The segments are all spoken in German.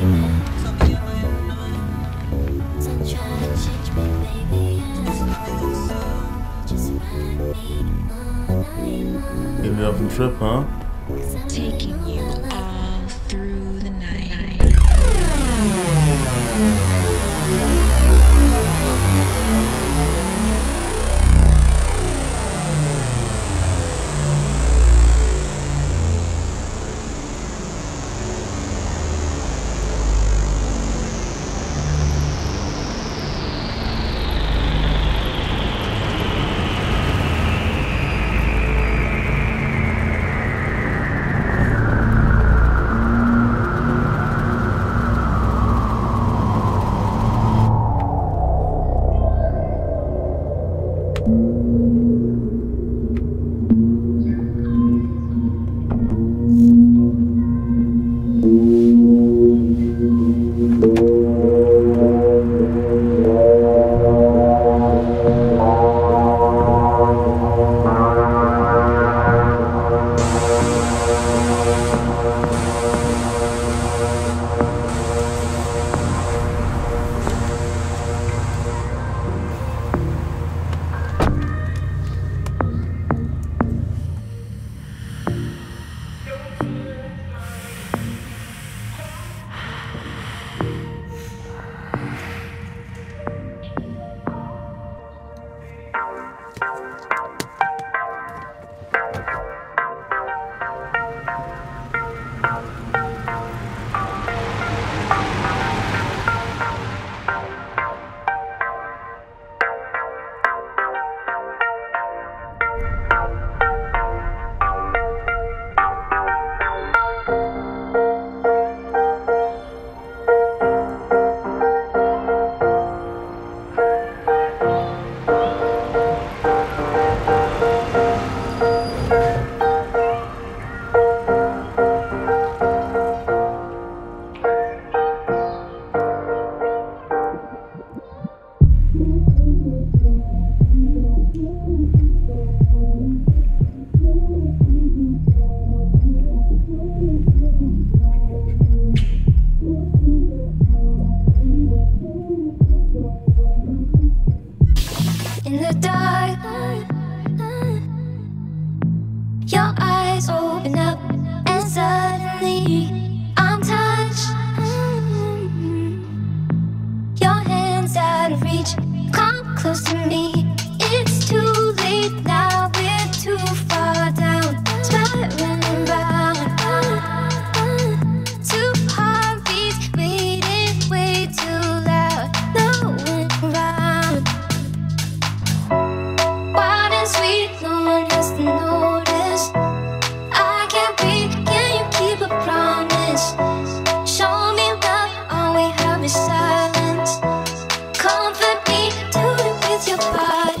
Mm. Give me up and trip, huh? Taking you.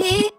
He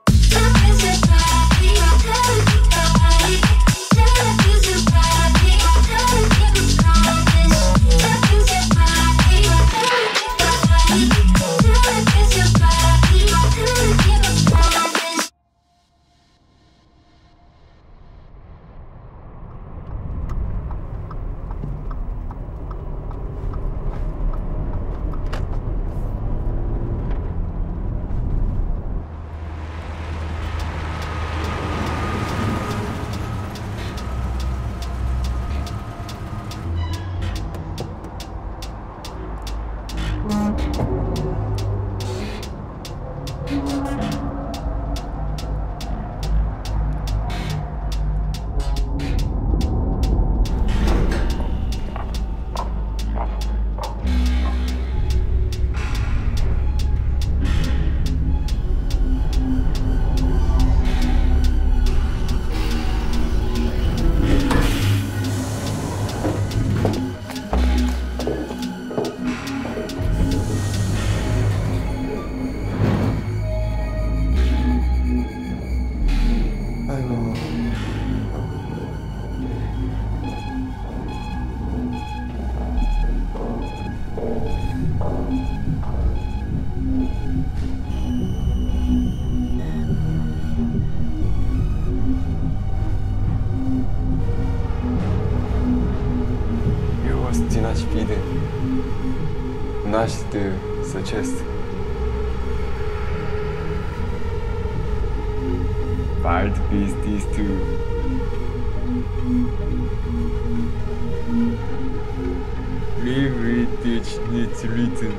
Sash to suggest? Bard beats these two. Leave read each needs written.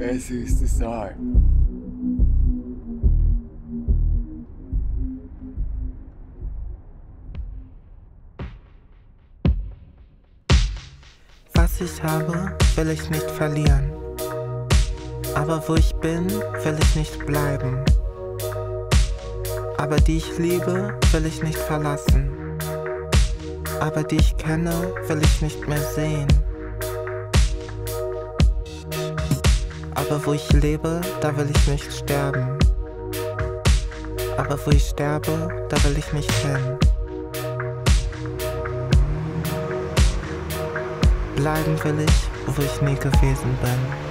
Es ist es sei. Was ich habe, will ich nicht verlieren. Aber wo ich bin, will ich nicht bleiben. Aber die ich liebe, will ich nicht verlassen. Aber die ich kenne, will ich nicht mehr sehen. Aber wo ich lebe, da will ich nicht sterben. Aber wo ich sterbe, da will ich nicht hin. Bleiben will ich, wo ich nie gewesen bin.